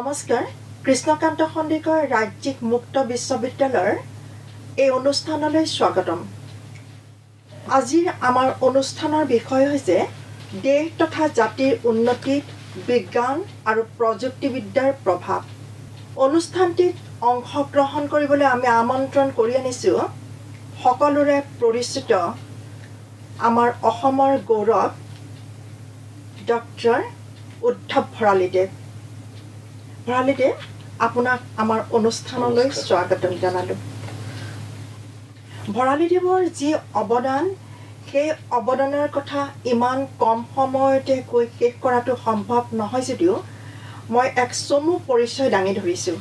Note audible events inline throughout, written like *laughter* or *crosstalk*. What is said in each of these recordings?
নমস্কাৰ কৃষ্ণকান্ত সন্দিকৈ ৰাজ্যিক মুক্ত বিশ্ববিদ্যালয়ৰ এই অনুষ্ঠানলৈ স্বাগতম। আজিৰ আমাৰ অনুষ্ঠানৰ বিষয় হৈছে দেশ তথা জাতিৰ উন্নতিত বিজ্ঞান আৰু প্ৰযুক্তিবিদ্যাৰ প্ৰভাৱ। অনুষ্ঠানটিত অংশগ্ৰহণ কৰিবলৈ আমি আমন্ত্ৰণ কৰি আনিছোঁ সকলোৰে পৰিচিত আমাৰ অসমৰ গৌৰৱ ডক্টৰ উদ্ধৱ ভৰালীদেৱ। ভৰালীদেৱ আপোনাক আমাৰ অনুষ্ঠানলৈ স্বাগতম জনালোঁ। ভৰালীদেৱৰ যি অৱদান সেই অৱদানৰ কথা ইমান কম সময়তে কৈ শেষ কৰাটো সম্ভৱ নহয় যদিও মই এক চমু পৰিচয় দাঙি ধৰিছোঁ।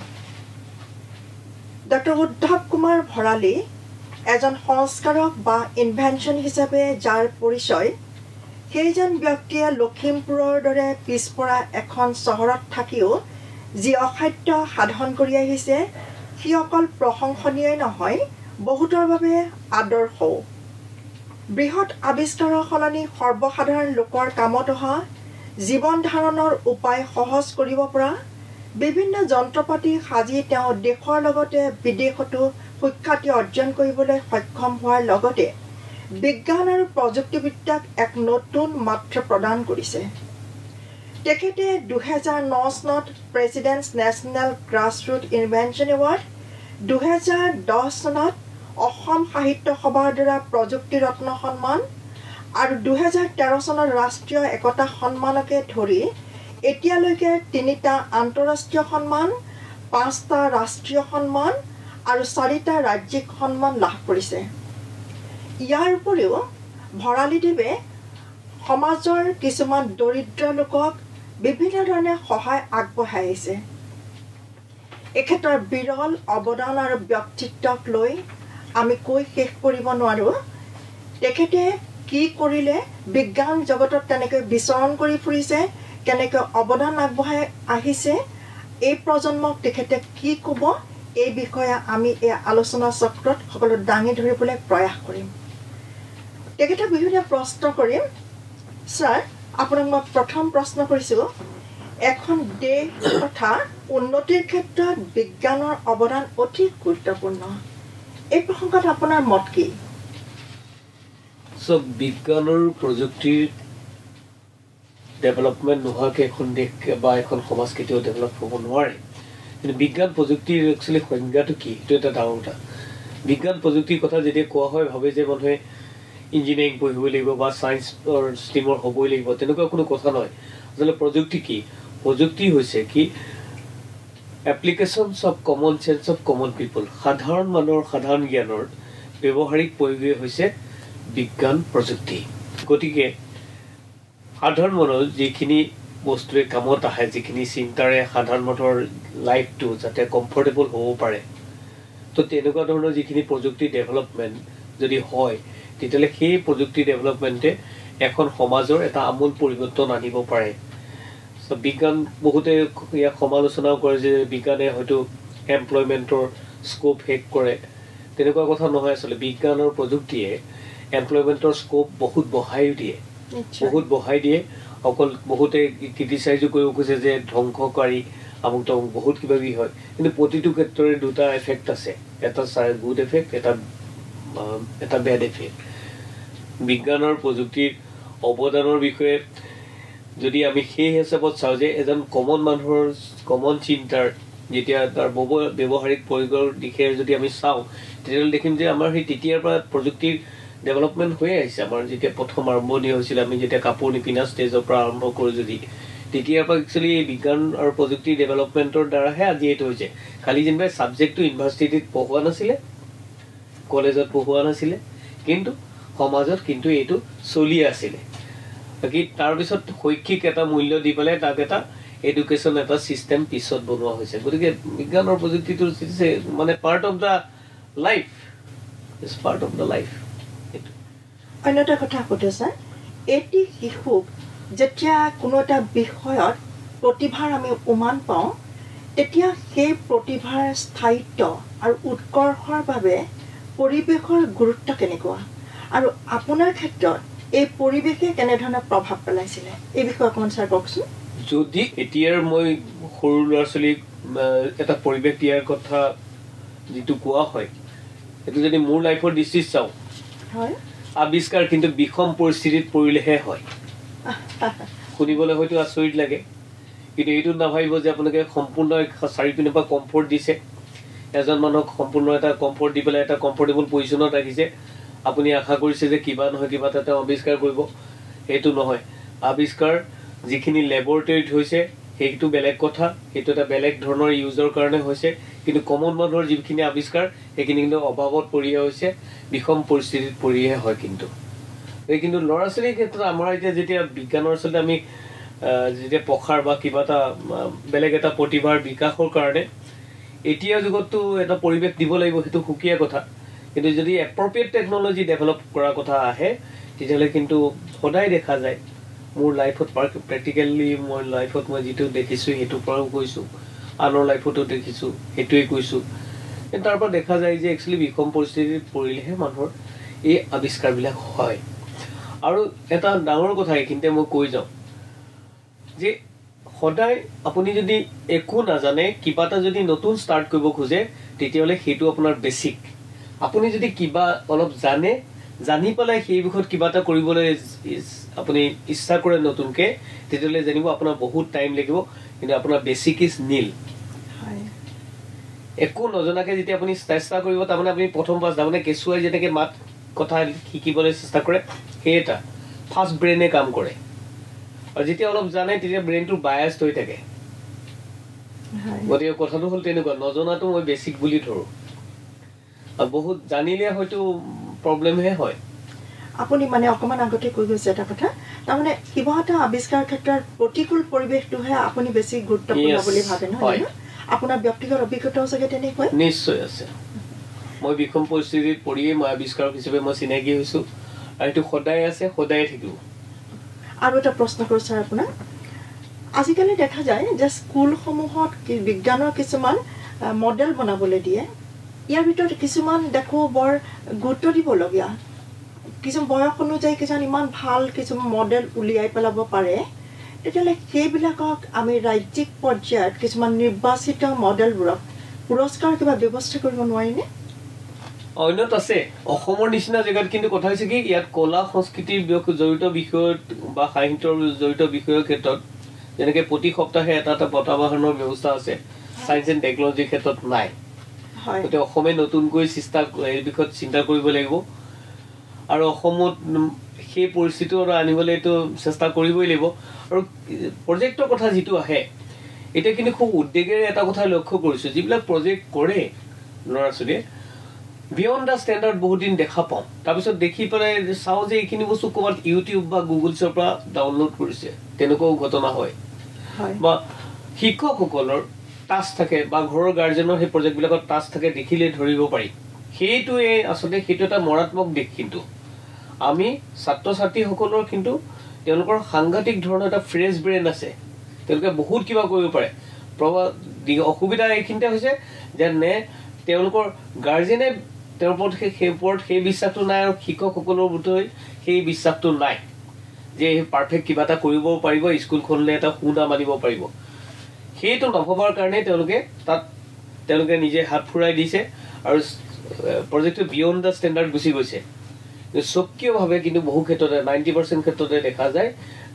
ডক্টৰ উদ্ধৱ কুমাৰ ভৰালী এজন সংস্কাৰক বা ইনভেনশ্যন হিচাপে যাৰ পৰিচয় সেইজন ব্যক্তিয়ে লখিমপুৰৰ দৰে পিছপৰা এখন চহৰত থাকিও যি অসাধ্য সাধন কৰি আহিছে সি অকল প্ৰশংসনীয়ই নহয় বহুতৰ বাবে আদৰ্শও। বৃহৎ আৱিষ্কাৰৰ সলনি সৰ্বসাধাৰণ লোকৰ কামত অহা জীৱন ধাৰণৰ উপায় সহজ কৰিব পৰা বিভিন্ন যন্ত্ৰ পাতি সাজি তেওঁ দেশৰ লগতে বিদেশতো সুখ্যাতি অৰ্জন কৰিবলৈ সক্ষম হোৱাৰ লগতে বিজ্ঞান আৰু প্ৰযুক্তিবিদ্যাক এক নতুন মাত্ৰ প্ৰদান কৰিছে। তেখেতে দুহেজাৰ ন চনত President's National Grassroots Innovation Award দুহেজাৰ দহ চনত অসম সাহিত্য সভাৰ দ্বাৰা প্ৰযুক্তি ৰত্ন সন্মান আৰু দুহেজাৰ তেৰ চনত ৰাষ্ট্ৰীয় একতা সন্মানকে ধৰি এতিয়ালৈকে তিনিটা আন্তঃৰাষ্ট্ৰীয় সন্মান পাঁচটা ৰাষ্ট্ৰীয় সন্মান আৰু চাৰিটা ৰাজ্যিক সন্মান লাভ কৰিছে। ইয়াৰ উপৰিও ভৰালীদেৱে সমাজৰ কিছুমান দৰিদ্ৰ লোকক বিভিন্ন ধৰণে সহায় আগবঢ়াই আহিছে এখেতৰ বিৰল অৱদান আৰু ব্যক্তিত্বক লৈ আমি কৈ শেষ কৰিব নোৱাৰোঁ। তেখেতে কি কৰিলে বিজ্ঞান জগতত তেনেকৈ বিচৰণ কৰি ফুৰিছে কেনেকৈ অৱদান আগবঢ়াই আহিছে এই প্ৰজন্মক তেখেতে কি ক'ব এই বিষয়ে আমি এই আলোচনা চক্ৰত সকলো দাঙি ধৰিবলৈ প্ৰয়াস কৰিম। তেখেতে বিভিন্ন প্ৰশ্ন কৰিম। ছাৰ আপোনাক মই প্ৰথম প্ৰশ্ন কৰিছোঁ এখন দেশ তথা উন্নতিৰ ক্ষেত্ৰত বিজ্ঞানৰ অৱদান অতি গুৰুত্বপূৰ্ণ। এই প্ৰসংগত আপোনাৰ মত কি? চব বিজ্ঞান আৰু প্ৰযুক্তিৰ ডেভেলপমেণ্ট নোহোৱাকৈ এখন দেশ বা এখন সমাজ কেতিয়াও ডেভেলপ হ'ব নোৱাৰে। কিন্তু বিজ্ঞান প্ৰযুক্তিৰ একচুৱেলি সংজ্ঞাটো কি? সেইটো এটা ডাঙৰ কথা। বিজ্ঞান প্ৰযুক্তিৰ কথা যেতিয়া কোৱা হয় ভাবে যে মানুহে ইঞ্জিনিয়াৰিং পঢ়িবই লাগিব বা ছায়েন্সৰ ষ্ট্ৰীমৰ হ'বই লাগিব তেনেকুৱা কোনো কথা নহয়। আচলতে প্ৰযুক্তি কি? প্ৰযুক্তি হৈছে কি applications of common change of common people সাধাৰণ মানুহৰ সাধাৰণ জ্ঞানৰ ব্যৱহাৰিক প্ৰয়োগেই হৈছে বিজ্ঞান প্ৰযুক্তি। গতিকে সাধাৰণ মানুহৰ যিখিনি বস্তুৱে কামত আহে যিখিনি চিন্তাৰে সাধাৰণ মানুহৰ লাইফটো যাতে কমফৰ্টেবল হ'ব পাৰে তো তেনেকুৱা ধৰণৰ যিখিনি প্ৰযুক্তি ডেভেলপমেণ্ট যদি হয় তেতিয়াহ'লে সেই প্ৰযুক্তি ডেভেলপমেণ্টে এখন সমাজৰ এটা আমূল পৰিৱৰ্তন আনিব পাৰে। বিজ্ঞান বহুতে ইয়াক সমালোচনাও কৰে যে বিজ্ঞানে হয়তো এমপ্লয়মেণ্টৰ স্ক'প শেষ কৰে। তেনেকুৱা কথা নহয় আচলতে। বিজ্ঞান আৰু প্ৰযুক্তিয়ে এমপ্লয়মেণ্টৰ স্ক'প বহুত বঢ়াইও দিয়ে। বহুত বঢ়াই দিয়ে। অকল বহুতে ক্ৰিটিচাইজো কৰিব খোজে যে ধ্বংসকাৰী আমুক তামুক বহুত কিবা কিবি হয়। কিন্তু প্ৰতিটো ক্ষেত্ৰৰে দুটা এফেক্ট আছে। এটা গুড এফেক্ট এটা এটা বেড এফেক্ট বিজ্ঞান আৰু প্ৰযুক্তিৰ অৱদানৰ বিষয়ে যদি আমি সেই হিচাপত চাওঁ যে এজন কমন মানুহৰ কমন চিন্তাৰ যেতিয়া তাৰ ব্যৱহাৰিক প্ৰয়োগৰ দিশে যদি আমি চাওঁ তেতিয়াহ'লে দেখিম যে আমাৰ সেই তেতিয়াৰ পৰা প্ৰযুক্তিৰ ডেভেলপমেণ্ট হৈ আহিছে। আমাৰ যেতিয়া প্ৰথম আৰম্ভণি হৈছিল আমি যেতিয়া কাপোৰ নিপিন্ধা ষ্টেজৰ পৰা আৰম্ভ কৰোঁ যদি তেতিয়াৰ পৰা একচুৱেলি এই বিজ্ঞান আৰু প্ৰযুক্তিৰ ডেভেলপমেণ্টৰ দ্বাৰাহে আজি এইটো হৈছে। খালি যেনিবা ছাবজেক্টটো ইউনিভাৰ্চিটিত পঢ়োৱা নাছিলে কলেজত পঢ়োৱা নাছিলে কিন্তু সমাজত কিন্তু এইটো চলি আছিলে। বাকী তাৰপিছত শৈক্ষিক এটা মূল্য দি পেলাই তাক এটা এডুকেশ্যন এটা ছিষ্টেম পিছত বনোৱা হৈছে। গতিকে বিজ্ঞানৰ প্ৰযুক্তিটো মানে part of the life is part of the life অন্য এটা কথা সোধো ছাৰ এটি শিশুক যেতিয়া কোনো এটা বিষয়ত প্ৰতিভাৰ আমি উমান পাওঁ তেতিয়া সেই প্ৰতিভাৰ স্থায়িত্ব আৰু উৎকৰ্ষৰ বাবে পৰিৱেশৰ গুৰুত্ব কেনেকুৱা? আৰু আপোনাৰ ক্ষেত্ৰত এই পৰিৱেশে কেনেধৰণে প্ৰভাৱ পেলাইছিলে? এই বিষয়ে অকণমান ছাৰ কওকচোন। যদি এতিয়াৰ মই সৰু ল'ৰা ছোৱালীক এটা পৰিৱেশ দিয়াৰ কথা যিটো কোৱা হয় সেইটো যদি মোৰ লাইফৰ দৃষ্টিত চাওঁ আৱিষ্কাৰ কিন্তু বিষম পৰিস্থিতিত পৰিলেহে হয়। শুনিবলৈ হয়তো আচৰিত লাগে কিন্তু এইটো নাভাবিব যে আপোনালোকে সম্পূৰ্ণ চাৰিওপিনৰ পৰা কমফৰ্ট দিছে। এজন মানুহক সম্পূৰ্ণ এটা কমফৰ্ট দি পেলাই এটা কমফৰ্টেবল পজিশ্যনত ৰাখিছে। আপুনি আশা কৰিছে যে কিবা নহয় কিবা এটা তেওঁ আৱিষ্কাৰ কৰিব। সেইটো নহয়। আৱিষ্কাৰ যিখিনি লেবৰেটৰীত হৈছে সেইটো বেলেগ কথা। সেইটো এটা বেলেগ ধৰণৰ ইউজৰ কাৰণে হৈছে। কিন্তু কমন মানুহৰ যিখিনি আৱিষ্কাৰ সেইখিনি কিন্তু অভাৱত পৰিহে হৈছে। বিষম পৰিস্থিতিত পৰিহে হয় কিন্তু। এই কিন্তু ল'ৰা ছোৱালীৰ ক্ষেত্ৰত আমাৰ এতিয়া যেতিয়া বিজ্ঞানৰ আচলতে আমি যেতিয়া প্ৰসাৰ বা কিবা এটা বেলেগ এটা প্ৰতিভাৰ বিকাশৰ কাৰণে এতিয়া যুগততো এটা পৰিৱেশ দিব লাগিব সেইটো সুকীয়া কথা। কিন্তু যদি এপ্ৰপ্ৰিয়েট টেকন'লজি ডেভেলপ কৰাৰ কথা আহে তেতিয়াহ'লে কিন্তু সদায় দেখা যায় মোৰ লাইফত প্ৰেক্টিকেলি মই লাইফত মই যিটো দেখিছোঁ সেইটোৰ পৰাও কৈছোঁ আনৰ লাইফতো দেখিছোঁ সেইটোৱে কৈছোঁ। তাৰ পৰা দেখা যায় যে একচুৱেলি বিষম পৰিস্থিতিত পৰিলেহে মানুহৰ এই আৱিষ্কাৰবিলাক হয়। আৰু এটা ডাঙৰ কথা এইখিনিতে মই কৈ যাওঁ যে সদায় আপুনি যদি একো নাজানে কিবা এটা যদি নতুন ষ্টাৰ্ট কৰিব খোজে তেতিয়াহ'লে সেইটো আপোনাৰ বেছিক আপুনি যদি কিবা অলপ জানে জানি পেলাই সেই বিষয়ত কিবা এটা কৰিবলৈ আপুনি ইচ্ছা কৰে নতুনকে তেতিয়াহ'লে জানিব আপোনাৰ বহুত টাইম লাগিব কিন্তু আপোনাৰ বেছিক ইজ নীল একো নজনাকে যেতিয়া আপুনি চেষ্টা কৰিব তাৰমানে আপুনি প্ৰথম পাছ তাৰমানে কেঁচুৱাই যেনেকে মাত কথা শিকিবলৈ চেষ্টা কৰে সেই এটা। ফাৰ্ষ্ট ব্ৰেইনে কাম কৰে। আৰু যেতিয়া অলপ জানে তেতিয়া ব্ৰেইনটো বায়াষ্ট হৈ থাকে। গতিকে কথাটো হ'ল তেনেকুৱা নজনাটো মই বেছিক বুলি ধৰোঁ। বহুত জানিলে হয়তো প্ৰব্লেমহে হয়। আপুনি মানে অকণমান আগতে কৈ গৈছে এটা কথা। তাৰমানে কিবা এটা আৱিষ্কাৰ ক্ষেত্ৰত প্ৰতিকূল পৰিৱেশটোহে আপুনি বেছি গুৰুত্বপূৰ্ণ বুলি ভাবে নহয়? আপোনাৰ ব্যক্তিগত অভিজ্ঞতাও চাগে তেনেকুৱাই? নিশ্চয় আছে। মই বিষম পৰিস্থিতিত পৰিয়েই মই আৱিষ্কাৰক হিচাপে মই চিনাকি হৈছোঁ। আৰু সেইটো সদায় আছে সদায়ে থাকিব। আৰু এটা প্ৰশ্ন কৰোঁ ছাৰ আপোনাক। আজিকালি দেখা যায় যে স্কুলসমূহত বিজ্ঞানৰ কিছুমান মডেল বনাবলৈ দিয়ে। ইয়াৰ ভিতৰত কিছুমান দেখোঁ বৰ গুৰুত্ব দিবলগীয়া। কিছু বয়স অনুযায়ী কিছুমান ইমান ভাল কিছুমান মডেল উলিয়াই পেলাব পাৰে। তেতিয়াহ'লে সেইবিলাকক আমি ৰাজ্যিক পৰ্যায়ত কিছুমান নিৰ্বাচিত মডেলবোৰক পুৰস্কাৰ কিবা ব্যৱস্থা কৰিব নোৱাৰিনে? অন্যত আছে অসমৰ নিচিনা জেগাত কিন্তু কথা হৈছে কি ইয়াত কলা সংস্কৃতিৰ জড়িত বিষয়ত বা সাহিত্যৰ জড়িত বিষয়ৰ ক্ষেত্ৰত যেনেকে প্ৰতি সপ্তাহে এটা এটা বঁটা বাহনৰ ব্যৱস্থা আছে চায়েন্স এণ্ড টেকনলজিৰ ক্ষেত্ৰত নাই। গতিকে অসমে নতুনকৈ চেষ্টা এই বিষয়ত চিন্তা কৰিব লাগিব। আৰু অসমত সেই পৰিস্থিতিটো আৰু আনিবলৈতো চেষ্টা কৰিবই লাগিব। আৰু প্ৰজেক্টৰ কথা যিটো আহে এতিয়া কিন্তু খুব উদ্বেগেৰে এটা কথা লক্ষ্য কৰিছোঁ। যিবিলাক প্ৰজেক্ট কৰে ল'ৰা ছোৱালীয়ে বিয়ণ্ড দ্য ষ্টেণ্ডাৰ্ড বহুত দিন দেখা পাওঁ। তাৰপিছত দেখি পেলাই চাওঁ যে এইখিনি বস্তু ক'ৰবাত ইউটিউব বা গুগলছৰ পৰা ডাউনলোড কৰিছে। তেনেকুৱাও ঘটনা হয়। বা শিক্ষকসকলৰ টাচ থাকে বা ঘৰৰ গাৰ্জেনৰ সেই প্ৰজেক্টবিলাকত টাচ থাকে দেখিলে ধৰিব পাৰি। সেইটোৱে আচলতে সেইটো এটা মৰাত্মক দিশ কিন্তু। আমি ছাত্ৰ ছাত্ৰীসকলৰ কিন্তু তেওঁলোকৰ সাংঘাতিক ধৰণৰ এটা ফ্ৰেছ ব্ৰেইন আছে। তেওঁলোকে বহুত কিবা কৰিব পাৰে। অসুবিধা এইখিনিতে হৈছে যে নে তেওঁলোকৰ গাৰ্জেনে তেওঁৰ ওপৰত সেই ওপৰত সেই বিশ্বাসটো নাই আৰু শিক্ষকসকলৰ বোধহয় সেই বিশ্বাসটো নাই। যে পাৰফেক্ট কিবা এটা কৰিব পাৰিব স্কুলখনলৈ এটা সুনাম আনিব পাৰিব। সেইটো নভবাৰ কাৰণে তেওঁলোকে তাত তেওঁলোকে নিজে হাত ফুৰাই দিছে আৰু প্ৰজেক্টটো বিয়ণ্ড দ্য ষ্টেণ্ডাৰ্ড গুচি গৈছে। স্বকীয়ভাৱে কিন্তু বহু ক্ষেত্ৰতে নাইণ্টি পাৰ্চেণ্ট ক্ষেত্ৰতে দেখা যায়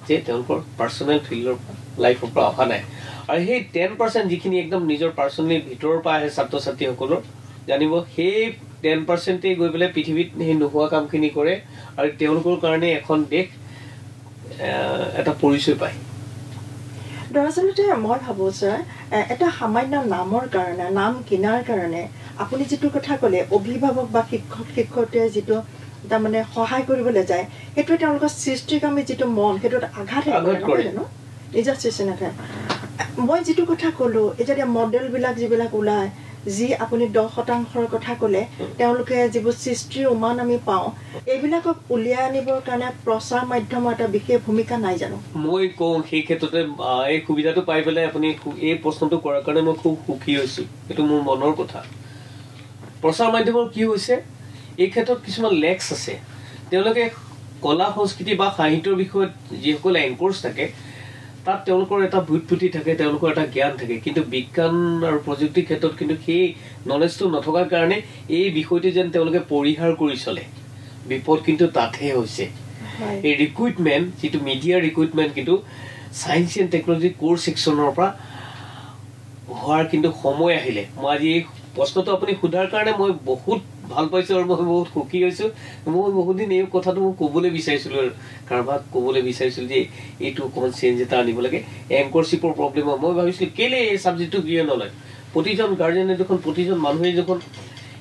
যে তেওঁলোকৰ পাৰ্চনেল ফিল্ডৰ লাইফৰ পৰা অহা নাই। আৰু সেই টেন পাৰ্চেণ্ট যিখিনি একদম নিজৰ পাৰ্চনেলি ভিতৰৰ পৰা আহে ছাত্ৰ ছাত্ৰীসকলৰ জানিব সেই টেন পাৰ্চেণ্টেই গৈ পেলাই পৃথিৱীত সেই নোহোৱা কামখিনি কৰে আৰু তেওঁলোকৰ কাৰণে এখন দেশ এটা পৰিচয় পায়। দৰাচলতে মই ভাবোঁ ছাৰ এটা সামান্য নামৰ কাৰণে নাম কিনাৰ কাৰণে আপুনি যিটো কথা ক'লে অভিভাৱক বা শিক্ষক শিক্ষয়িত্ৰীয়ে যিটো তাৰমানে সহায় কৰিবলৈ যায় সেইটোৱে তেওঁলোকৰ সৃষ্টিকামী যিটো মন সেইটোত আঘাত কৰে। জানো নিজৰ সৃষ্টি নাথাকে মই যিটো কথা ক'লোঁ এতিয়া এতিয়া মডেলবিলাক যিবিলাক ওলায় যি আপুনি দহ শতাংশৰ কথা ক'লে তেওঁলোকে যিবোৰ সৃষ্টিৰ উমান আমি পাওঁ এইবিলাকক উলিয়াই আনিবৰ কাৰণে প্ৰচাৰ মাধ্যমৰ এটা বিশেষ ভূমিকা নাই জানো? মই কওঁ সেই ক্ষেত্ৰতে এই সুবিধাটো পাই পেলাই আপুনি এই প্ৰশ্নটো কৰাৰ কাৰণে মই খুব সুখী হৈছোঁ। এইটো মোৰ মনৰ কথা। প্ৰচাৰ মাধ্যমৰ কি হৈছে? এই ক্ষেত্ৰত কিছুমান লেক্স আছে। তেওঁলোকে কলা সংস্কৃতি বা সাহিত্যৰ বিষয়ত যিসকল এংকৰ্ছ থাকে তাত তেওঁলোকৰ এটা ভূতপুতি থাকে তেওঁলোকৰ এটা জ্ঞান থাকে। কিন্তু বিজ্ঞান আৰু প্ৰযুক্তিৰ ক্ষেত্ৰত কিন্তু সেই নলেজটো নথকাৰ কাৰণে এই বিষয়টো যেন তেওঁলোকে পৰিহাৰ কৰি চলে। বিপদ কিন্তু তাতহে হৈছে। এই ৰিক্ৰুইটমেণ্ট যিটো মিডিয়াৰ ৰিক্ৰুইটমেণ্ট কিন্তু ছায়েন্স এণ্ড টেকনলজি কোৰ ছেকশ্যনৰ পৰা হোৱাৰ কিন্তু সময় আহিলে। মই আজি এই প্ৰশ্নটো আপুনি সোধাৰ কাৰণে মই বহুত ভাল পাইছোঁ আৰু মই বহুত সুখী হৈছোঁ। মই বহুত দিন এই কথাটো মই ক'বলৈ বিচাৰিছিলোঁ আৰু। কাৰোবাক ক'বলৈ বিচাৰিছিলোঁ যে এইটো অকণমান চেঞ্জ এটা আনিব লাগে। এংকৰশ্বিপৰ প্ৰব্লেম হয়। মই ভাবিছিলোঁ কেলৈ এই ছাবজেক্টটো কিয় নলয়? প্ৰতিজন গাৰ্জেনে দেখোন প্ৰতিজন মানুহে দেখোন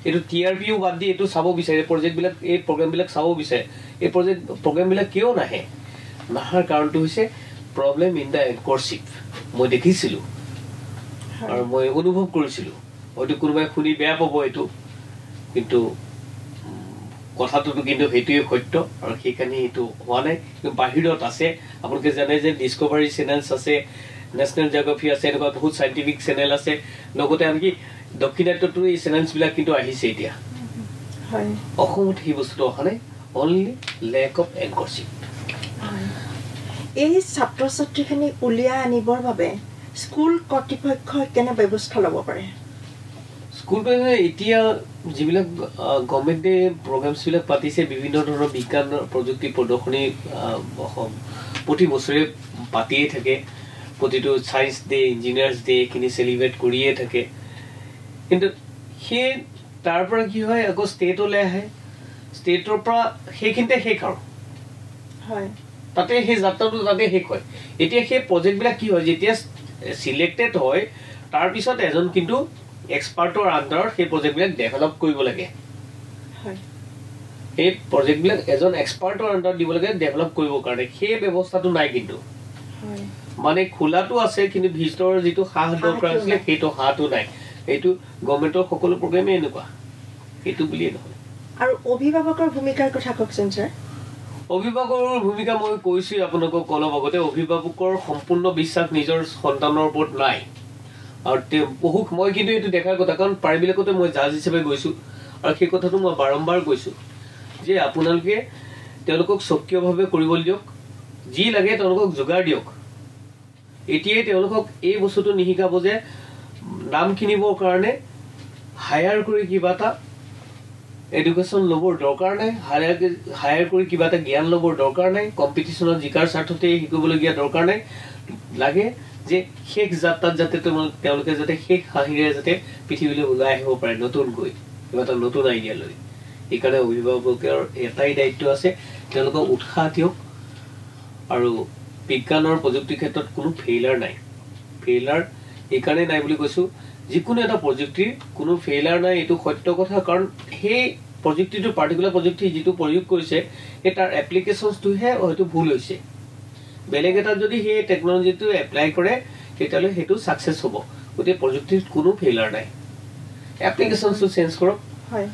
এইটো টি আৰ পিও বাদ দি এইটো চাব বিচাৰে। প্ৰজেক্টবিলাক এই প্ৰগ্ৰেমবিলাক চাব বিচাৰে। এই প্ৰজেক্ট প্ৰগ্ৰেমবিলাক কিয় নাহে? নাহাৰ কাৰণটো হৈছে প্ৰব্লেম ইন দ্য এংকৰশ্বিপ মই দেখিছিলোঁ। আৰু মই অনুভৱ কৰিছিলোঁ। হয়তো কোনোবাই শুনি বেয়া পাব এইটো। কিন্তু কথাটোতো কিন্তু সেইটোৱে সত্য আৰু সেইকাৰণে এইটো হোৱা নাই। কিন্তু বাহিৰত আছে আপোনালোকে জানে যে ডিস্কভাৰী চেনেলছ আছে নেশ্যনেল জিঅ'গ্ৰাফি আছে এনেকুৱা বহুত চাইণ্টিফিক চেনেল আছে। লগতে আনকি দক্ষিণাত্যতো এই চেনেলছবিলাক কিন্তু আহিছে এতিয়া। হয়। অসমত সেই বস্তুটো অহা নাই অনলি লেক অফ এংকৰশ্বিপ। এই ছাত্ৰ ছাত্ৰীখিনি উলিয়াই আনিবৰ বাবে স্কুল কৰ্তৃপক্ষই কেনে ব্যৱস্থা ল'ব পাৰে? স্কুলবিলাকে এতিয়া যিবিলাক গভৰ্ণমেণ্টে প্ৰগ্ৰেমছবিলাক পাতিছে বিভিন্ন ধৰণৰ বিজ্ঞান প্ৰযুক্তি প্ৰদৰ্শনী অসম- প্ৰতি বছৰে পাতিয়ে থাকে। প্ৰতিটো ছায়েন্স ডে ইঞ্জিনিয়াৰ্ছ ডে এইখিনি চেলিব্ৰেট কৰিয়ে থাকে। কিন্তু সেই তাৰ পৰা কি হয় আকৌ ষ্টেটলৈ আহে। ষ্টেটৰ পৰা সেইখিনিতে শেষ আৰু। হয়। তাতে সেই যাত্ৰাটো তাতে শেষ হয়। এতিয়া সেই প্ৰজেক্টবিলাক কি হয় যেতিয়া চিলেক্টেড হয় তাৰপিছত এজন কিন্তু এক্সপাৰ্টৰ আণ্ডাৰত সেই প্ৰজেক্টবিলাক ডেভেলপ কৰিব লাগে। সেই প্ৰজেক্টবিলাক এজন এক্সপাৰ্টৰ আণ্ডাৰত দিব লাগে ডেভেলপ কৰিবৰ কাৰণে। সেই ব্যৱস্থাটো নাই কিন্তু। মানে খোলাটো আছে কিন্তু ভিতৰৰ যিটো সাহ দৰকাৰ নাই। সেইটো সাহটো নাই। এইটো গভৰ্ণমেণ্টৰ সকলো প্ৰগ্ৰেমেই এনেকুৱা। সেইটো বুলিয়ে নহয়। আৰু অভিভাৱকৰ ভূমিকাৰ কথা কওকচোন ছাৰ। অভিভাৱকৰ ভূমিকা মই কৈছোৱেই আপোনালোকক অলপ আগতে। অভিভাৱকৰ সম্পূৰ্ণ বিশ্বাস নিজৰ সন্তানৰ ওপৰত নাই। আৰু বহু মই কিন্তু এইটো দেখাৰ কথা কাৰণ পাৰিবিলাকতে মই জাজ হিচাপে গৈছোঁ। আৰু সেই কথাটো মই বাৰম্বাৰ কৈছোঁ যে আপোনালোকে তেওঁলোকক স্বকীয়ভাৱে কৰিবলৈ দিয়ক যি লাগে তেওঁলোকক যোগাৰ দিয়ক। এতিয়াই তেওঁলোকক এই বস্তুটো নিশিকাব যে নাম কিনিবৰ কাৰণে হায়াৰ কৰি কিবা এটা এডুকেশ্যন ল'বৰ দৰকাৰ নাই হায়াৰ হায়াৰ কৰি কিবা এটা জ্ঞান ল'বৰ দৰকাৰ নাই কম্পিটিশ্যনত জিকাৰ স্বাৰ্থতে শিকিবলগীয়া দৰকাৰ নাই। লাগে যে শেষ যাত্ৰাত যাতে তোমালোক- তেওঁলোকে যাতে শেষ হাঁহিৰে যাতে পৃথিৱীলৈ ওলাই আহিব পাৰে নতুনকৈ কিবা এটা নতুন আইডিয়া লৈ। সেইকাৰণে অভিভাৱকৰ এটাই দায়িত্ব আছে তেওঁলোকক উৎসাহ দিয়ক আৰু বিজ্ঞানৰ প্ৰযুক্তিৰ ক্ষেত্ৰত কোনো ফেইলাৰ নাই। ফেইলাৰ এইকাৰণে নাই বুলি কৈছোঁ যিকোনো এটা প্ৰযুক্তিৰ কোনো ফেইলাৰ নাই এইটো সত্য কথা কাৰণ সেই প্ৰযুক্তিটো পাৰ্টিকুলাৰ প্ৰযুক্তি যিটো প্ৰয়োগ কৰিছে সেই তাৰ এপ্লিকেশ্যনটোহে হয়তো ভুল হৈছে। বেলেগ এটাত যদি সেই টেকনলজিটো এপ্লাই কৰে তেতিয়াহ'লে সেইটো ছাকচেছ হ'ব। গতিকে প্ৰযুক্তিত কোনো ফেইলাৰ নাই। এপ্লিকেশ্যনটো চেঞ্জ কৰক। হয়।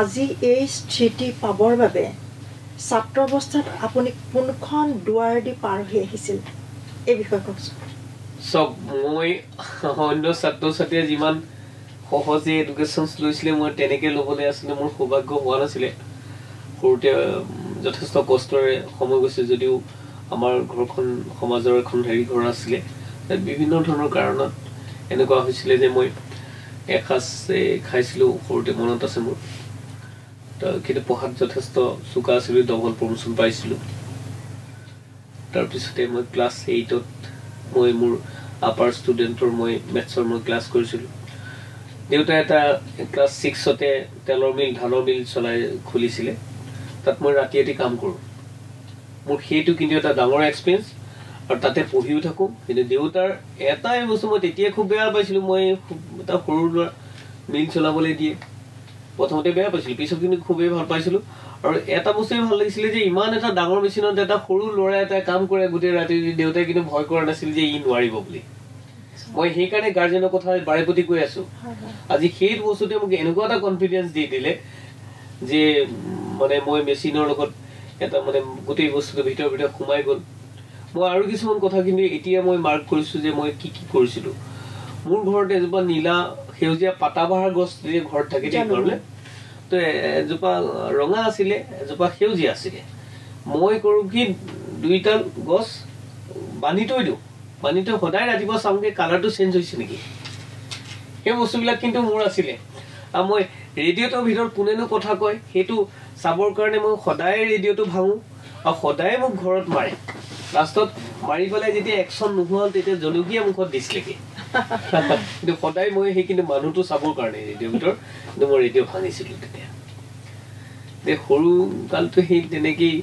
আজি এই স্থিতি পাবৰ বাবে ছাত্ৰ অৱস্থাত আপুনি কোনখন দুৱাৰ দি পাৰ হৈ আহিছিল? এই বিষয়ে কওকচোন। চব মই অন্য ছাত্ৰ ছাত্ৰীয়ে যিমান সহজে এডুকেশ্যন লৈছিলে মই তেনেকে ল'বলৈ আছিলে মোৰ সৌভাগ্য হোৱা নাছিলে। সৰুতে যথেষ্ট কষ্টৰে সময় গৈছে যদিও আমাৰ ঘৰখন সমাজৰ এখন হেৰি ঘৰ আছিলে। বিভিন্ন ধৰণৰ কাৰণত এনেকুৱা হৈছিলে যে মই এসাঁজ খাইছিলোঁ সৰুতে মনত আছে মোৰ। কিন্তু পঢ়াত যথেষ্ট চোকা আছিলোঁ ডবল প্ৰমোশ্যন পাইছিলোঁ। তাৰপিছতে মই ক্লাছ এইটত মই মোৰ আপাৰ ষ্টুডেণ্টৰ মই মেথছৰ মই ক্লাছ কৰিছিলোঁ। দেউতাই এটা ক্লাছ ছিক্সতে তেলৰ মিল ধানৰ মিল চলাই খুলিছিলে। তাত মই ৰাতি ৰাতি কাম কৰোঁ। মোৰ সেইটো কিন্তু এটা ডাঙৰ এক্সপিৰিয়েঞ্চ আৰু তাতে পঢ়িও থাকোঁ। কিন্তু দেউতাৰ এটাই বস্তু মই তেতিয়াই খুব বেয়া পাইছিলোঁ। মই এটা সৰু ল'ৰা মিল চলাবলৈ দিয়ে। প্ৰথমতে বেয়া পাইছিলোঁ। পিছত কিন্তু খুবেই ভাল পাইছিলোঁ। আৰু এটা বস্তুৱে ভাল লাগিছিলে যে ইমান এটা ডাঙৰ মেচিনত এটা সৰু ল'ৰা এটাই কাম কৰে গোটেই ৰাতি দেউতাই কিন্তু ভয় কৰা নাছিল যে ই নোৱাৰিব বুলি। মই সেইকাৰণে গাৰ্জেনৰ কথা বাৰে প্ৰতি কৈ আছোঁ। আজি সেই বস্তুটোৱে মোক এনেকুৱা এটা কনফিডেঞ্চ দি দিলে যে মানে মই মেচিনৰ লগত এটা মানে গোটেই বস্তুটো ভিতৰে ভিতৰে সোমাই গ'ল। মই আৰু কিছুমান কথা কিন্তু এতিয়া মই মাৰ্ক কৰিছোঁ যে মই কি কি কৰিছিলোঁ। মোৰ ঘৰত এজোপা নীলা সেউজীয়া পাতাবাহাৰ গছ যেতিয়া ঘৰত থাকে। ঘৰলে তো এজোপা ৰঙা আছিলে এজোপা সেউজীয়া আছিলে। মই কৰোঁ কি দুইটা গছ বান্ধি থৈ দিওঁ। বান্ধি থৈ সদায় ৰাতিপুৱা চাওঁগৈ কালাৰটো চেঞ্জ হৈছে নেকি? সেই বস্তুবিলাক কিন্তু মোৰ আছিলে। আৰু মই ৰেডিঅ'টোৰ ভিতৰত কোনেনো কথা কয় সেইটো চাবৰ কাৰণে মই সদায় ৰেডিঅ'টো ভাঙোঁ আৰু সদায় মোক ঘৰত মাৰে। লাষ্টত মাৰি পেলাই যেতিয়া একশ্যন নোহোৱা তেতিয়া জলকীয়া মুখত দিছিলেগৈ। কিন্তু সদায় মই সেই কিন্তু মানুহটো চাবৰ কাৰণে ৰেডিঅ'ৰ ভিতৰত কিন্তু মই ৰেডিঅ' ভাঙিছিলোঁ তেতিয়া। সৰু কালটো সেই তেনেকেই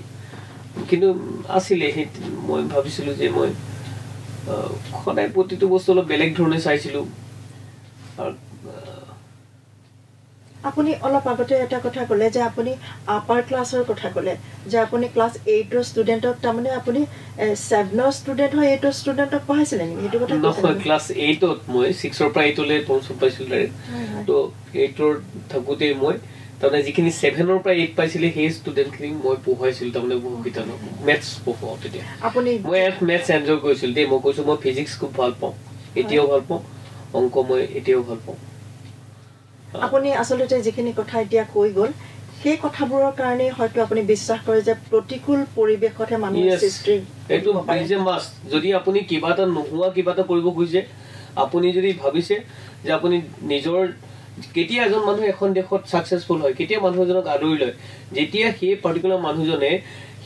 কিন্তু আছিলে সেই মই ভাবিছিলোঁ যে মই সদায় প্ৰতিটো বস্তু অলপ বেলেগ ধৰণে চাইছিলোঁ। আৰু আপুনি অলপ আগতে এটা কথা ক'লে যে আপুনি আপাৰ ক্লাছৰ কথা ক'লে যে আপুনি ক্লাছ এইটৰ ষ্টুডেণ্টক তাৰমানে আপুনি ছেভেনৰ ষ্টুডেণ্ট হয় এইটৰ ষ্টুডেণ্টক পঢ়াইছিলে নেকি? সেইটো কথা নহয়? ক্লাছ এইটত মই ছিক্সৰ পৰা এইটলৈ পঞ্চম পাইছিলোঁ ডাইৰেক্ট। তো এইটৰ থাকোঁতেই মই তাৰমানে যিখিনি ছেভেনৰ পৰা এইট পাইছিলে সেই ষ্টুডেণ্টখিনিক মই পঢ়ুৱাইছিলোঁ তাৰমানে বহু কিতাপ মেথছ পঢ়ুৱাওঁ তেতিয়া। আপুনি মই ইয়াত মেথছ এনজয় কৰিছিলোঁ। দেই মই কৈছোঁ মই ফিজিক্স খুব ভাল পাওঁ এতিয়াও ভাল পাওঁ অংক মই এতিয়াও ভাল পাওঁ। আপুনি আচলতে যিখিনি কথা এতিয়া কৈ গ'ল সেই কথাবোৰৰ কাৰণেই হয়তো আপুনি বিশ্বাস কৰে যে প্ৰতিকূল পৰিৱেশতহে মানুহৰ Yes, সৃষ্টি এইটো। নিজে মাষ্ট যদি আপুনি কিবা এটা নোহোৱা কিবা এটা কৰিব খুজিছে আপুনি যদি ভাবিছে যে আপুনি নিজৰ কেতিয়া এজন মানুহ এখন দেশত ছাকচেছফুল হয় কেতিয়া মানুহ এজনক আদৰি লয় যেতিয়া সেই পাৰ্টিকুলাৰ মানুহজনে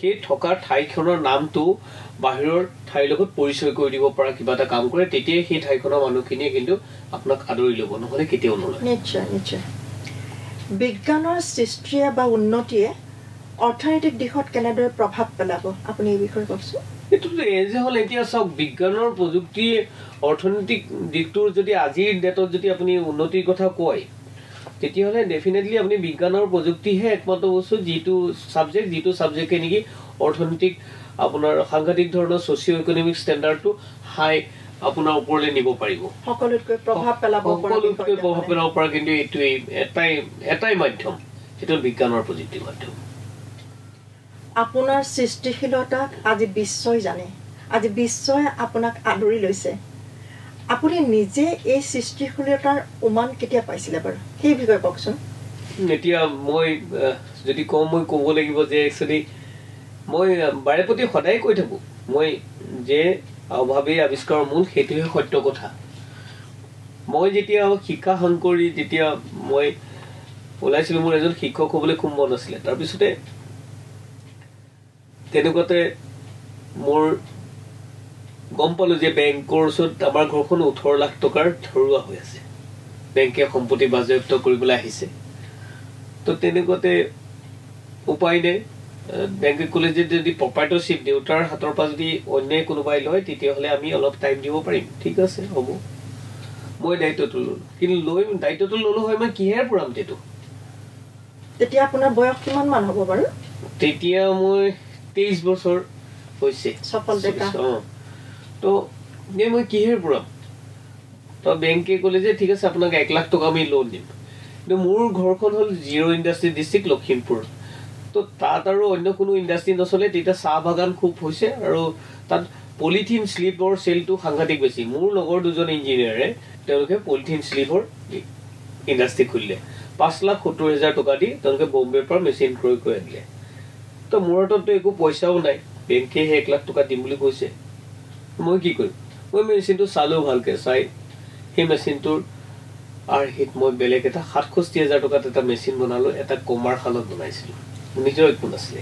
সেই থকা ঠাইখনৰ নামটো বাহিৰৰ ঠাইৰ লগত পৰিচয় কৰি দিব পৰা কিবা এটা কাম কৰে তেতিয়াই সেই ঠাইখনৰ মানুহখিনিয়ে কিন্তু আপোনাক আদৰি ল'ব নহ'লে কেতিয়াও নলয়। নিশ্চয় নিশ্চয়। বিজ্ঞানৰ সৃষ্টিয়ে বা উন্নতিয়ে অৰ্থনৈতিক দিশত কেনেদৰে প্ৰভাৱ পেলাব? আপুনি এই বিষয়ে কওকচোন। এইটোতো এই যে হ'ল এতিয়া চাওক বিজ্ঞানৰ প্ৰযুক্তি অৰ্থনৈতিক দিশটোৰ যদি আজিৰ ডেটত যদি আপুনি উন্নতিৰ কথা কয় তেতিয়াহ'লে ডেফিনেটলি আপুনি বিজ্ঞানৰ প্ৰযুক্তিহে একমাত্ৰ বস্তু যিটো ছাবজেক্ট যিটো ছাবজেক্টে নেকি অৰ্থনৈতিক আপোনাৰ সাংঘাতিক ধৰণৰ ছ'চিঅ' ইকনমিক ষ্টেণ্ডাৰ্ডটো হাই আপোনাৰ ওপৰলৈ নিব পাৰিব। সকলোতকৈ প্ৰভাৱ পেলাব পৰা সকলোতকৈ বিষয় প্ৰভাৱ তাৰমানে। পেলাব পৰা কিন্তু এইটোৱেই এটাই এটাই মাধ্যম সেইটো বিজ্ঞানৰ প্ৰযুক্তিৰ মাধ্যম। আপোনাৰ সৃষ্টিশীলতাক আজি বিশ্বই জানে। আজি বিশ্বই আপোনাক আদৰি লৈছে। আপুনি নিজে এই সৃষ্টিশীলতাৰ উমান কেতিয়া পাইছিলে বাৰু? সেই বিষয়ে কওকচোন। এতিয়া মই যদি কওঁ মই ক'ব লাগিব যে একচুৱেলি মই বাৰে প্ৰতি সদায় কৈ থাকোঁ মই যে অভাৱেই আৱিষ্কাৰৰ মূল সেইটোহে সত্য কথা। মই যেতিয়া শিক্ষা সাং কৰি যেতিয়া মই ওলাইছিলোঁ মোৰ এজন শিক্ষক হ'বলৈ খুব মন আছিলে। তাৰপিছতে তেনেকুৱাতে মোৰ গম পালোঁ যে বেংকৰ ওচৰত আমাৰ ঘৰখন ওঠৰ লাখ টকাৰ ধৰুৱা হৈ আছে। বেংকে সম্পত্তি বাজেয়াপ্ত কৰিবলৈ আহিছে। তো তেনেকুৱাতে উপায় নাই। বেংকে ক'লে যে যদি প্ৰপাৰ্টৰশ্বিপ দেউতাৰ হাতৰ পৰা যদি অন্যায় কোনোবাই লয় তেতিয়াহ'লে আমি অলপ টাইম দিব পাৰিম। ঠিক আছে হ'ব। মই দায়িত্বটো ল'লোঁ কিন্তু লৈ দায়িত্বটো ল'লোঁ হয় মই কিহেৰে পূৰাম সেইটো? তেতিয়া আপোনাৰ বয়স কিমান মান হ'ব বাৰু? তেতিয়া মই তেইছ বছৰ হৈছে। সফল ডেকা। অঁ। তো এই মই কিহেৰে পূৰাম তো বেংকে ক'লে যে ঠিক আছে আপোনাক এক লাখ টকা আমি লোন দিম। কিন্তু মোৰ ঘৰখন হ'ল জিৰ' ইণ্ডাষ্ট্ৰি ডিষ্ট্ৰিক্ট লখিমপুৰ। তো তাত আৰু অন্য কোনো ইণ্ডাষ্ট্ৰি নচলে তেতিয়া চাহ বাগান খুব হৈছে আৰু তাত পলিথিন শ্লিপৰ চেলটো সাংঘাতিক বেছি। মোৰ লগৰ দুজন ইঞ্জিনিয়াৰে তেওঁলোকে পলিথিন শ্লিপৰ ইণ্ডাষ্ট্ৰি খুলিলে। পাঁচ লাখ সত্তৰ হেজাৰ টকা দি তেওঁলোকে বম্বেৰ পৰা মেচিন ক্ৰয় কৰি আনিলে। তো মোৰ হাতততো একো পইচাও নাই। বেংকে সেই এক লাখ টকা দিম বুলি কৈছে। মই কি কৰিম? মই মেচিনটো চালোঁ ভালকৈ চাই সেই মেচিনটোৰ আৰ্হিত মই বেলেগ এটা সাতষষ্ঠি হাজাৰ টকাত এটা মেচিন বনালোঁ এটা কমাৰ শালত বনাইছিলোঁ। নিজৰ একো নাছিলে।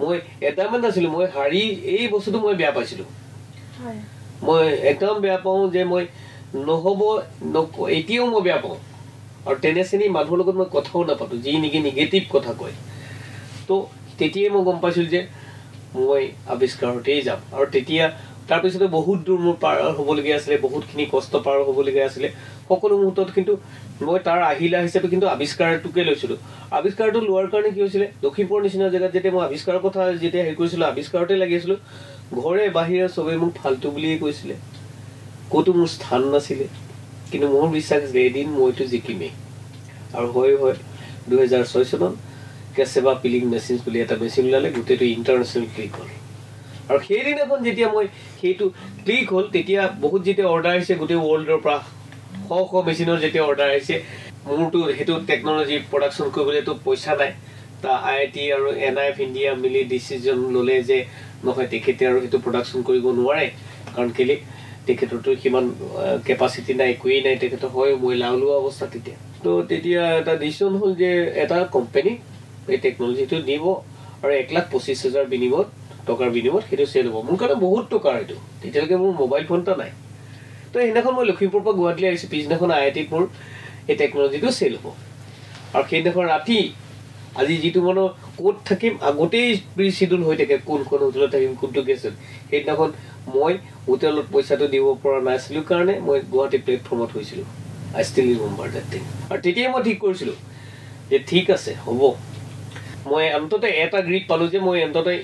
মই এটামান নাছিলোঁ মই শাৰী এই বস্তুটো মই বেয়া পাইছিলোঁ। মই একদম বেয়া পাওঁ যে মই নহ'ব এতিয়াও মই বেয়া পাওঁ। আৰু তেনে শ্ৰেণীৰ মানুহৰ লগত মই কথাও নাপাতো যি নেকি নিগেটিভ কথা কয়। তো তেতিয়াই মই গম পাইছিলোঁ যে মই আৱিষ্কাৰতেই যাম। আৰু তেতিয়া তাৰপিছতে বহুত দূৰ মোৰ পাৰ হ'বলগীয়া আছিলে বহুতখিনি কষ্ট পাৰ হ'বলগীয়া আছিলে সকলো মুহূৰ্তত কিন্তু মই তাৰ আহিলা হিচাপে কিন্তু আৱিষ্কাৰটোকে লৈছিলোঁ। আৱিষ্কাৰটো লোৱাৰ কাৰণে কি হৈছিলে লখিমপুৰৰ নিচিনা জেগাত যেতিয়া মই আৱিষ্কাৰৰ কথা যেতিয়া হেৰি কৰিছিলোঁ আৱিষ্কাৰতে লাগি আছিলোঁ ঘৰে বাহিৰে চবেই মোক ফাল্টু বুলিয়ে কৈছিলে। ক'তো মোৰ স্থান নাছিলে কিন্তু মোৰ বিশ্বাস আছিলে এদিন মইতো জিকিমেই। আৰু হয় হয় দুহেজাৰ ছয় চনত কেছেবা পিলিং মেচিন বুলি এটা মেচিন ওলালে গোটেইটো ইণ্টাৰনেশ্যনেল ক্লিক হ'ল। আৰু সেইদিনাখন যেতিয়া মই সেইটো ক্লিক হ'ল তেতিয়া বহুত যেতিয়া অৰ্ডাৰ আহিছে গোটেই ৱৰ্ল্ডৰ পৰা শ শ মেচিনৰ যেতিয়া অৰ্ডাৰ আহিছে মোৰতো সেইটো টেকন'লজি প্ৰডাকশ্যন কৰিবলৈতো পইচা নাই। তা আই আই টি আৰু এন আই এফ ইণ্ডিয়া মিলি ডিচিজন ল'লে যে নহয় তেখেতে আৰু সেইটো প্ৰডাকশ্যন কৰিব নোৱাৰে। কাৰণ কেলে? তেখেতৰতো সিমান কেপাচিটি নাই একোৱেই নাই। তেখেতৰ হয় মই লাও লোৱা অৱস্থা তেতিয়া। তো তেতিয়া এটা ডিচিশ্যন হ'ল যে এটা কোম্পানী এই টেকন'লজিটো দিব আৰু এক লাখ পঁচিছ হাজাৰ বিনিময়ত টকাৰ বিনিময়ত সেইটো চেল হ'ব। মোৰ কাৰণে বহুত টকাৰ এইটো। তেতিয়ালৈকে মোৰ মোবাইল ফোন এটা নাই। তো সেইদিনাখন মই লখিমপুৰৰ পৰা গুৱাহাটীলৈ আহিছোঁ। পিছদিনাখন আই আই টিত মোৰ এই টেকন'লজিটো চেল হ'ব। আৰু সেইদিনাখন ৰাতি আজি যিটো মানৰ ক'ত থাকিম আগতেই প্ৰি চিডুল হৈ থাকে কোনখন হোটেলত থাকিম কোনটো গেছত সেইদিনাখন মই হোটেলত পইচাটো দিব পৰা নাছিলোঁ কাৰণে মই গুৱাহাটী প্লেটফৰ্মত হৈছিলোঁ I still remember that thing আৰু তেতিয়াই মই ঠিক কৰিছিলোঁ যে ঠিক আছে হ'ব। মই অন্ততঃ এটা গ্ৰীড পালোঁ যে মই অন্ততঃ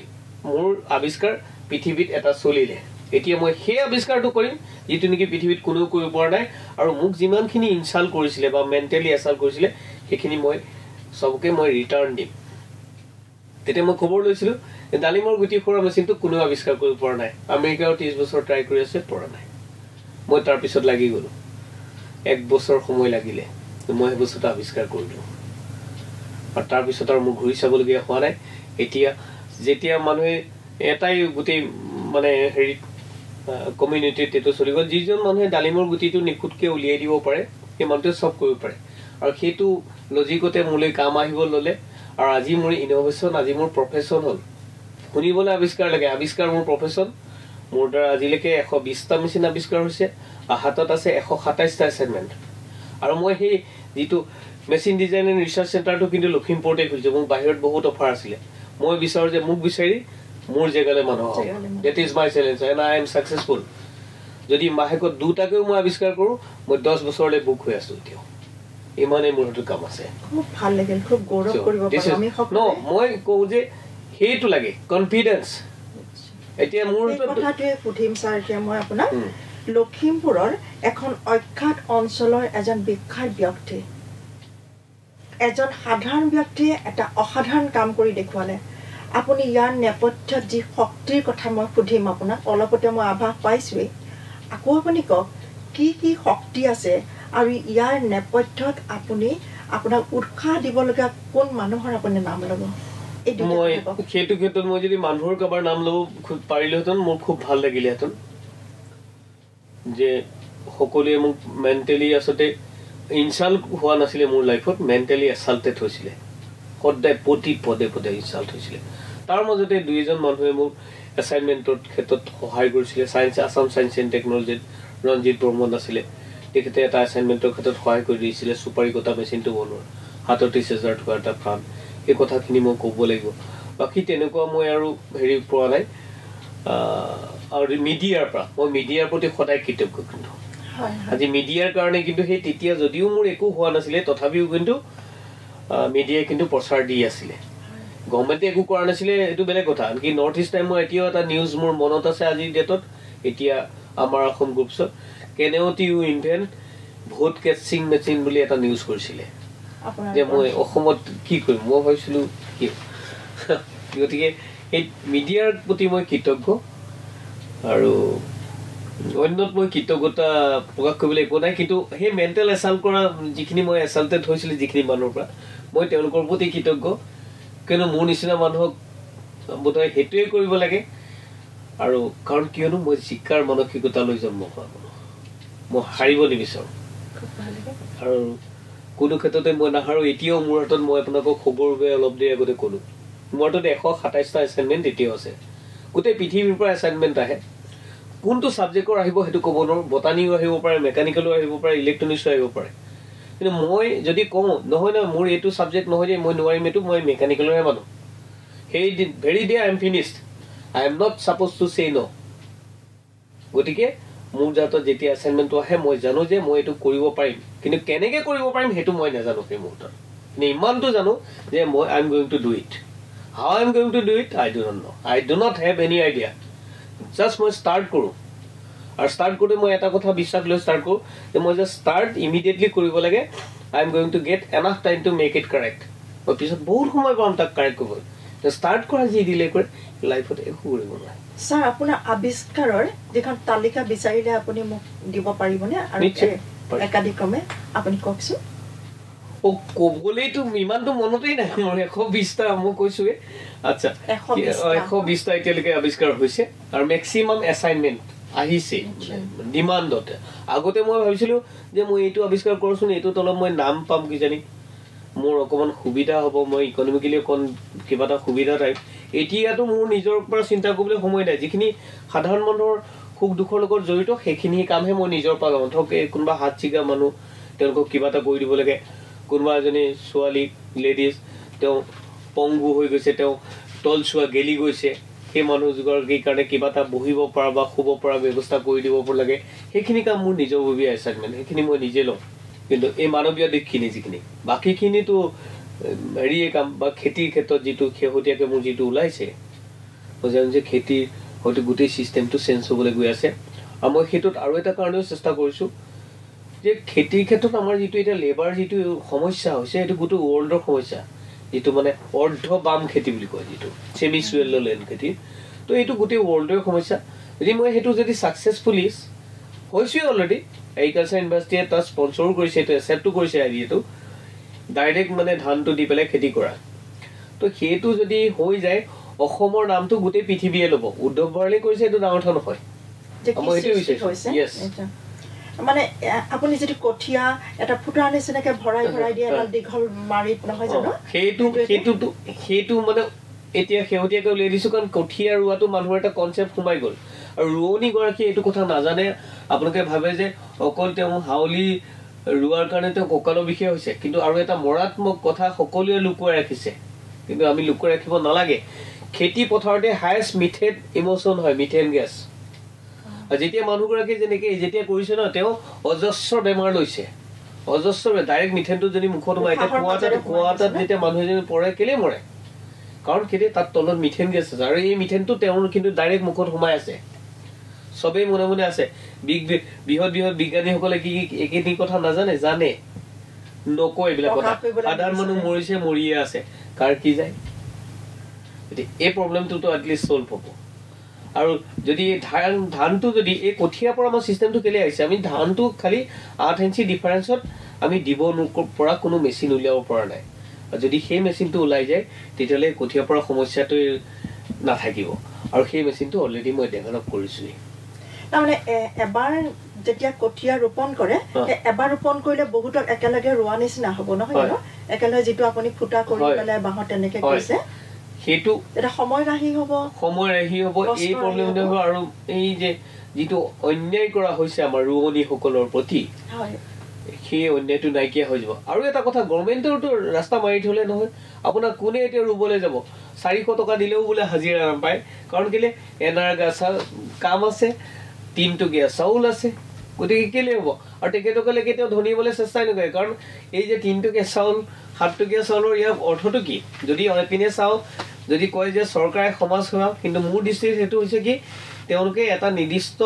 মোৰ আৱিষ্কাৰ পৃথিৱীত এটা চলিলে। এতিয়া মই সেই আৱিষ্কাৰটো কৰিম যিটো নেকি পৃথিৱীত কোনেও কৰিব পৰা নাই আৰু মোক যিমানখিনি ইনচাল্ট কৰিছিলে বা মেণ্টেলি এচাল্ট কৰিছিলে সেইখিনি মই চবকে মই ৰিটাৰ্ণ দিম। তেতিয়া মই খবৰ লৈছিলোঁ ডালিমৰ গুটি খুৰা মেচিনটো কোনেও আৱিষ্কাৰ কৰিব পৰা নাই। আমেৰিকাও ত্ৰিছ বছৰ ট্ৰাই কৰি আছে পৰা নাই। মই তাৰপিছত লাগি গ'লোঁ। এক বছৰ সময় লাগিলে মই সেই বস্তুটো আৱিষ্কাৰ কৰিলোঁ। আৰু তাৰপিছত আৰু মোৰ ঘূৰি চাবলগীয়া হোৱা নাই। এতিয়া যেতিয়া মানুহে এটাই গোটেই মানে হেৰিত কমিউনিটিত এইটো চলি গ'ল যিজন মানুহে ডালিমৰ গুটিটো নিখুঁতকৈ উলিয়াই দিব পাৰে সেই মানুহটোৱে চব কৰিব পাৰে। আৰু সেইটো লজিকতে মোলৈ কাম আহিব ল'লে আৰু আজি মোৰ ইন'ভেশ্যন আজি মোৰ প্ৰফেশ্যন হ'ল। শুনিবলৈ আৱিষ্কাৰ লাগে আৱিষ্কাৰ মোৰ প্ৰফেশ্যন মোৰ দ্বাৰা আজিলৈকে এশ বিছটা মেচিন আৱিষ্কাৰ হৈছে আৰু হাতত আছে এশ সাতাইছটা এছাইনমেণ্ট আৰু মই সেই যিটো মেচিন ডিজাইন এণ্ড ৰিচাৰ্চ চেণ্টাৰটো কিন্তু লখিমপুৰতে খুলিছোঁ মোক বাহিৰত বহুত অফাৰ আছিলে। মই বিচাৰোঁ যে মোক বিচাৰি মোৰ জেগালৈ মানুহ হওক। That is my challenge and I am successful যদি মাহেকত দুটাকেও মই আৱিষ্কাৰ কৰোঁ মই দহ বছৰলৈ বুক হৈ আছোঁ এতিয়াও। ইমানেই মোৰ সেইটো কাম আছে। মই কওঁ যে সেইটো লাগে কনফিডেঞ্চ এতিয়া মোৰ কথাটোৱে সুধিম ছাৰ এতিয়া মই আপোনাক। লখিমপুৰৰ এখন অখ্যাত অঞ্চলৰ এজন বিখ্যাত ব্যক্তি। এজন সাধাৰণ ব্যক্তিয়ে এটা অসাধাৰণ কাম কৰি দেখুৱালে। আপুনি ইয়াৰ নেপথ্যত যি শক্তিৰ কথা মই সুধিম আপোনাক অলপতে মই আভাস পাইছোৱেই। আকৌ আপুনি কওক কি কি শক্তি আছে আৰু ইয়াৰ নেপথ্যত আপুনি আপোনাক উৎসাহ দিবলগীয়া কোন মানুহৰ আপুনি নাম ল'ব? মই। সেইটো ক্ষেত্ৰত মই যদি মানুহৰ কাৰোবাৰ নাম ল'ব পাৰিলোহেঁতেন মোৰ খুব ভাল লাগিলেহেঁতেন। যে সকলোৱে মোক মেণ্টেলি আচলতে ইনচাল্ট হোৱা নাছিলে মোৰ লাইফত মেণ্টেলি এচাল্টেড হৈছিলে। সদায় প্ৰতি পদে পদে ইনচাল্ট হৈছিলে। তাৰ মাজতে দুই এজন মানুহে মোক এছাইনমেণ্টৰ ক্ষেত্ৰত সহায় কৰিছিলে ছায়েন্স আছাম ছায়েন্স এণ্ড টেকনলজিত ৰঞ্জিত বৰ্মন আছিলে। তেখেতে এটা এছাইনমেণ্টৰ ক্ষেত্ৰত সহায় কৰি দিছিলে চুপাৰী কটা মেচিনটো বনোৱা হাতত ত্ৰিছ হাজাৰ টকাৰ এটা ফাণ্ড। সেই কথাখিনি মই ক'ব লাগিব। বাকী তেনেকুৱা মই আৰু হেৰি পোৱা নাই। আৰু মিডিয়াৰ পৰা মই মিডিয়াৰ প্ৰতি সদায় কৃতজ্ঞ কিন্তু। আজি মিডিয়াৰ কাৰণে কিন্তু সেই তেতিয়া যদিও মোৰ একো হোৱা নাছিলে তথাপিও কিন্তু মিডিয়াই কিন্তু প্ৰচাৰ দি আছিলে। গভৰ্ণমেণ্টে একো কৰা নাছিলে এইটো বেলেগ কথা। আনকি নৰ্থ ইষ্ট টাইমৰ এতিয়াও এটা নিউজ মোৰ মনত আছে আজিৰ ডেটত এতিয়া আমাৰ Assam গ্ৰুপছত can't you invent vote casting machine বুলি এটা নিউজ কৰিছিলে। যে মই অসমত কি কৰিম মই ভাবিছিলোঁ কি *laughs* গতিকে এই মিডিয়াৰ প্ৰতি মই কৃতজ্ঞ। আৰু অন্যত মই কৃতজ্ঞতা প্ৰকাশ কৰিবলৈ একো নাই কিন্তু সেই মেণ্টেল এচাল্ট কৰা যিখিনি মই এচাল্টেড হৈছিলোঁ যিখিনি মানুহৰ পৰা মই তেওঁলোকৰ প্ৰতি কৃতজ্ঞ। কিয়নো মোৰ নিচিনা মানুহক বোধহয় সেইটোৱে কৰিব লাগে। আৰু কাৰণ কিয়নো মই জিকাৰ মানসিকতালৈ জন্ম হোৱা মানুহ। মই হাৰিব নিবিচাৰোঁ। আৰু কোনো ক্ষেত্ৰতে মই নাহাৰো। এতিয়াও মোৰ হাতত মই আপোনালোকক খবৰ বাবে অলপ দেৰি আগতে ক'লো। মোৰ হাতত এশ সাতাইছটা এছাইনমেণ্ট এতিয়াও আছে। গোটেই পৃথিৱীৰ পৰা এছাইনমেণ্ট আহে। কোনটো ছাবজেক্টৰ আহিব সেইটো ক'ব নোৱাৰোঁ। বটানীও আহিব পাৰে মেকানিকেলো আহিব পাৰে ইলেক্ট্ৰনিক্সো আহিব পাৰে। কিন্তু মই যদি কওঁ নহয় নহয় মোৰ এইটো ছাবজেক্ট নহয় যে মই নোৱাৰিম এইটো মই মেকানিকেলৰহে মানুহ সেই very day I am finished I am not supposed to say no গতিকে মোৰ হাতত যেতিয়া এছাইনমেণ্টটো আহে মই জানো যে মই এইটো কৰিব পাৰিম। কিন্তু কেনেকৈ কৰিব পাৰিম সেইটো মই নাজানো সেই মুহূৰ্তত। কিন্তু ইমানটো জানো যে মই I am going to do it how I am going to do it I do not know I do not have any idea just মই ষ্টাৰ্ট কৰোঁ। আৰু ষ্টাৰ্ট কৰোঁতে মই এটা কথা বিশ্বাস লৈ ষ্টাৰ্ট কৰোঁ যে মই জাষ্ট ষ্টাৰ্ট ইমিডিয়েটলি কৰিব লাগে I am going to get enough time to make it correct মই পিছত বহুত সময় পাম তাক কাৰেক্ট কৰিবলৈ। ষ্টাৰ্ট কৰা যি দিলে কৰে লাইফত একো কৰিব নোৱাৰে। ছাৰ আপোনাৰ আৱিষ্কাৰৰ যিখন তালিকা বিচাৰিলে আপুনি মোক দিব পাৰিবনে? আৰু নিশ্চয়, এ- পাৰিম। একাদিক্ৰমে আপুনি কওকচোন। অ ক'বলৈতো ইমানটো মনতেই নাই মোৰ এশ বিছটা মই কৈছোৱে আচ্ছা এশ বিশটা। এতিয়ালৈকে আৱিষ্কাৰ হৈছে। আৰু মেক্সিমাম এছাইনমেণ্ট আহিছে। নিশ্চয়। ডিমাণ্ডত। আগতে মই ভাবিছিলো যে মই এইটো আৱিষ্কাৰ কৰোচোন এইটোত অলপ মই নাম পাম কিজানি মোৰ অকণমান সুবিধা হ'ব মই ইকনমিকেলি অকণ কিবা এটা সুবিধা টাইপ। এতিয়াতো মোৰ নিজৰ পৰা চিন্তা কৰিবলৈ সময় নাই। যিখিনি সাধাৰণ মানুহৰ সুখ দুখৰ লগত জড়িত সেইখিনি কামহে মই নিজৰ পৰা লওঁ। ধৰক এই কোনোবা হাত ছিগা মানুহ তেওঁলোকক কিবা এটা কৰি দিব লাগে। কোনোবা এজনী ছোৱালী লেডিজ তেওঁ পংগু হৈ গৈছে তেওঁ তল চোৱা গেলি গৈছে। সেই মানুহগৰাকীৰ কাৰণে কিবা এটা বহিব পৰা বা শুব পৰা ব্যৱস্থা কৰি দিব লাগে। সেইখিনি কাম মোৰ নিজৰববীয়া এছাইনমেণ্ট সেইখিনি মই নিজে লওঁ কিন্তু এই মানৱীয় দিশখিনি যিখিনি বাকীখিনিতো হেৰিয়ে কাম বা খেতিৰ ক্ষেত্ৰত যিটো শেহতীয়াকৈ মোৰ যিটো ওলাইছে মই জানো যে খেতিৰ হয়তো গোটেই ছিষ্টেমটো চেঞ্জ হ'বলৈ গৈ আছে। আৰু মই সেইটোত আৰু এটা কাৰণেও চেষ্টা কৰিছোঁ যে খেতিৰ ক্ষেত্ৰত আমাৰ যিটো এতিয়া লেবাৰ যিটো সমস্যা হৈছে সেইটো গোটেই ৱৰ্ল্ডৰ সমস্যা। যিটো মানে অৰ্ধ বাম খেতি বুলি কয় যিটো ছেমি চুৱেল লেণ্ড খেতি। তো এইটো গোটেই ৱৰ্ল্ডৰে সমস্যা। যদি মই সেইটো যদি ছাকচেছফুলি হৈছোৱে অলৰেডি এগ্ৰিকালচাৰ ইউনিভাৰ্চিটিয়ে তাত স্পনচৰো কৰিছে এইটো একচেপ্টো কৰিছে আইডিয়াটো ডাইৰেক্ট মানে ধানটো দি পেলাই খেতি কৰা। তো সেইটো যদি হৈ যায় অসমৰ নামটো গোটেই পৃথিৱীয়ে ল'ব। উদ্ধৱ ভঁৰালী কৰিছে এইটো ডাঙৰ কথা নহয়। মই সেইটোৱে বিচাৰিছোঁ। মানে আপুনি যিটো কঠীয়া এটা ফুটাৰ নিচিনাকে ভৰাই ভৰাই দিয়ে এডাল দীঘল মাৰিত নহয় জানো? সেইটো সেইটো- সেইটোতো সেইটো মানে এতিয়া শেহতীয়াকৈ উলিয়াই দিছো কাৰণ কঠীয়া ৰোৱাটো মানুহৰ এটা কনচেপ্ট সোমাই গ'ল। আৰু ৰোৱনীগৰাকীয়ে এইটো কথা নাজানে। আপোনালোকে ভাবে যে অকল তেওঁ হাউলি ৰোৱাৰ কাৰণে তেওঁ কঁকালৰ বিষয় হৈছে কিন্তু আৰু এটা মৰাত্মক কথা সকলোৱে লুকুৱাই ৰাখিছে। কিন্তু আমি লুকুৱাই ৰাখিব নালাগে। খেতি পথাৰতে হায়েষ্ট মিথেন ইম'চন হয় মিথেন গেছ যেতিয়া মানুহগৰাকীয়ে যেনেকে যেতিয়া কৰিছে ন তেওঁ অজস্ৰ বেমাৰ লৈছে। অজস্ৰ ডাইৰেক্ট মিথেনটো যদি মুখত সোমাই এতিয়া উশাহৰ কুঁৱা এটাত মাজেৰে কুঁৱা সোমাই এটাত গৈছে নে? যেতিয়া মানুহ এজনী পৰে কেলে মৰে? কাৰণ কেলে তাত তলত মিথেন গেছ আছে। আৰু এই মিথেনটো তেওঁৰ কিন্তু ডাইৰেক্ট মুখত সোমাই আছে। চবেই মনে মনে আছে। বৃহৎ বৃহৎ বিজ্ঞানীসকলে কি কি একেখিনি কথা নাজানে? জানে। নকয় এইবিলাক কথা। সাধাৰণ মানুহ। মৰিছে মৰিয়ে আছে। কাৰ কি যায়? গতিকে এই প্ৰব্লেমটোতো এটলিষ্ট চল্ভ হ'ব। আৰু যদি ধান ধানটো যদি এই কঠীয়াৰ পৰা আমাৰ চিষ্টেমটো কেলে আহিছে আমি ধানটো খালি আঠ ইঞ্চি ডিফাৰেঞ্চত আমি দিব পৰা কোনো মেচিন উলিয়াব পৰা নাই আৰু যদি সেই মেচিনটো ওলাই যায় তেতিয়াহ'লে কঠীয়াৰ পৰা সমস্যাটোৱে নাথাকিব আৰু সেই মেচিনটো অলৰেডি মই ডেভেলপ কৰিছোৱেই তাৰমানে এবাৰ যেতিয়া কঠীয়া ৰোপণ কৰে এবাৰ ৰোপণ কৰিলে বহুতক একেলগে ৰোৱা নিচিনা হ'ব নহয়। জানো একেলগে যিটো আপুনি ফুটা কৰি। পেলাই বাঁহত তেনেকে হয়। সেইটো তেতিয়া সময় ৰাহি হ'ব। সময় ৰাহি হ'ব এই প্ৰব্লেমটো হ'ব। আৰু এই যে যিটো অন্যায় কৰা হৈছে আমাৰ ৰোৱনীসকলৰ প্ৰতি সেই অন্যায়টো নাইকিয়া হৈ যাব। আৰু এটা কথা গভৰ্ণমেণ্টেওতো ৰাস্তা মাৰি থলে নহয়। আপোনাক কোনে এতিয়া ৰুবলৈ যাব? চাৰিশ টকা দিলেও বোলে হাজিৰা নাপায়। কাৰণ কেলে? এন আৰ গাছা কাম আছে তিনটকীয়া চাউল আছে। গতিকে কেলে হ'ব? আৰু তেখেতসকলে কেতিয়াও ধনী হ'বলৈ চেষ্টাই নকৰে। কাৰণ এই যে তিনটকীয়া চাউল সাতটকীয়া চাউলৰ ইয়াৰ অৰ্থটো কি? যদি এপিনে চাওঁ যদি কয় যে চৰকাৰে সমাজ সেৱা কিন্তু মোৰ দৃষ্টিত সেইটো হৈছে কি তেওঁলোকে এটা নিৰ্দিষ্ট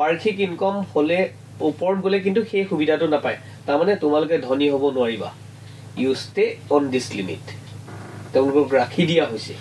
বাৰ্ষিক ইনকম হ'লে ওপৰত গ'লে কিন্তু সেই সুবিধাটো নাপায়। তাৰমানে তোমালোকে ধনী হ'ব নোৱাৰিবা। You stay on this limit তেওঁলোকক ৰাখি দিয়া হৈছে।